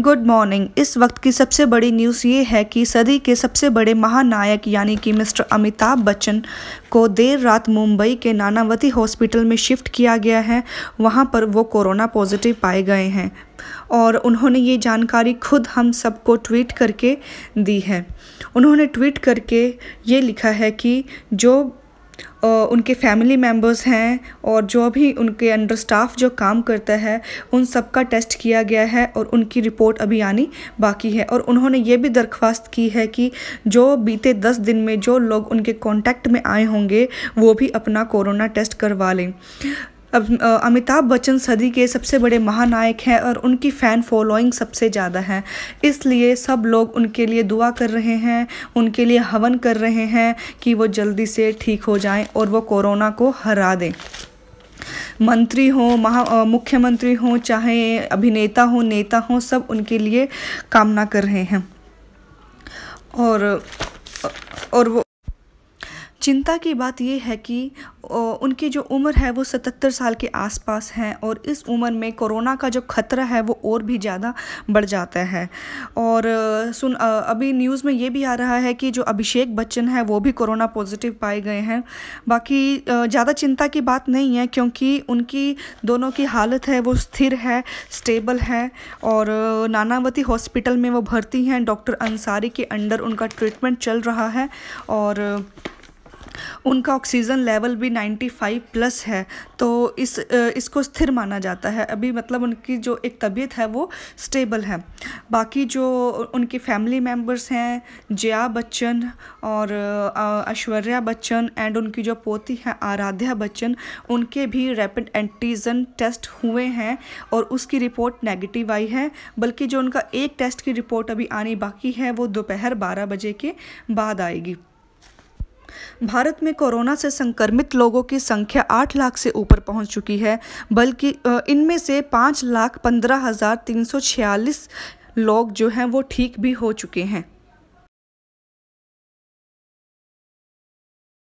Good morning. इस वक्त की सबसे बड़ी न्यूज़ ये है कि सदी के सबसे बड़े महानायक यानी कि मिस्टर अमिताभ बच्चन को देर रात मुंबई के नानावती हॉस्पिटल में शिफ्ट किया गया है। वहाँ पर वो कोरोना पॉजिटिव पाए गए हैं। और उन्होंने ये जानकारी खुद हम सबको ट्वीट करके दी है। उन्होंने ट्वीट करके ये लिखा है कि जो उनके फैमिली मेंबर्स हैं और जो भी उनके अंडर स्टाफ जो काम करता है, उन सब का टेस्ट किया गया है और उनकी रिपोर्ट अभी आनी बाकी है। और उन्होंने ये भी दरख्वास्त की है कि जो बीते दस दिन में जो लोग उनके कांटेक्ट में आए होंगे, वो भी अपना कोरोना टेस्ट करवा लें। अब अमिताभ बच्चन सदी के सबसे बड़े महानायक हैं और उनकी फ़ैन फॉलोइंग सबसे ज़्यादा है। इसलिए सब लोग उनके लिए दुआ कर रहे हैं, उनके लिए हवन कर रहे हैं कि वो जल्दी से ठीक हो जाएँ और वो कोरोना को हरा दें। मंत्री हों, महा मुख्यमंत्री हों, चाहे अभिनेता हों, नेता हों, सब उनके लिए कामना कर रहे हैं। और और वो चिंता की बात यह है कि उनकी जो उम्र है वो सतहत्तर साल के आसपास है और इस उम्र में कोरोना का जो ख़तरा है वो और भी ज़्यादा बढ़ जाता है। और सुन अभी न्यूज़ में ये भी आ रहा है कि जो अभिषेक बच्चन है वो भी कोरोना पॉजिटिव पाए गए हैं। बाकी ज़्यादा चिंता की बात नहीं है क्योंकि उनकी दोनों की हालत है वो स्थिर है, स्टेबल है और नानावती हॉस्पिटल में वो भर्ती हैं। डॉक्टर अंसारी के अंडर उनका ट्रीटमेंट चल रहा है और उनका ऑक्सीजन लेवल भी 95 प्लस है तो इस इसको स्थिर माना जाता है। अभी मतलब उनकी जो एक तबीयत है वो स्टेबल है। बाकी जो उनकी फैमिली मेंबर्स हैं, जया बच्चन और ऐश्वर्या बच्चन एंड उनकी जो पोती हैं, आराध्या बच्चन, उनके भी रैपिड एंटीजन टेस्ट हुए हैं और उसकी रिपोर्ट नेगेटिव आई है। बल्कि जो उनका एक टेस्ट की रिपोर्ट अभी आनी बाकी है, वो दोपहर बारह बजे के बाद आएगी। भारत में कोरोना से संक्रमित लोगों की संख्या आठ लाख से ऊपर पहुँच चुकी है, बल्कि इनमें से पाँच लाख पंद्रह हज़ार तीन सौ छियालीस लोग जो हैं वो ठीक भी हो चुके हैं।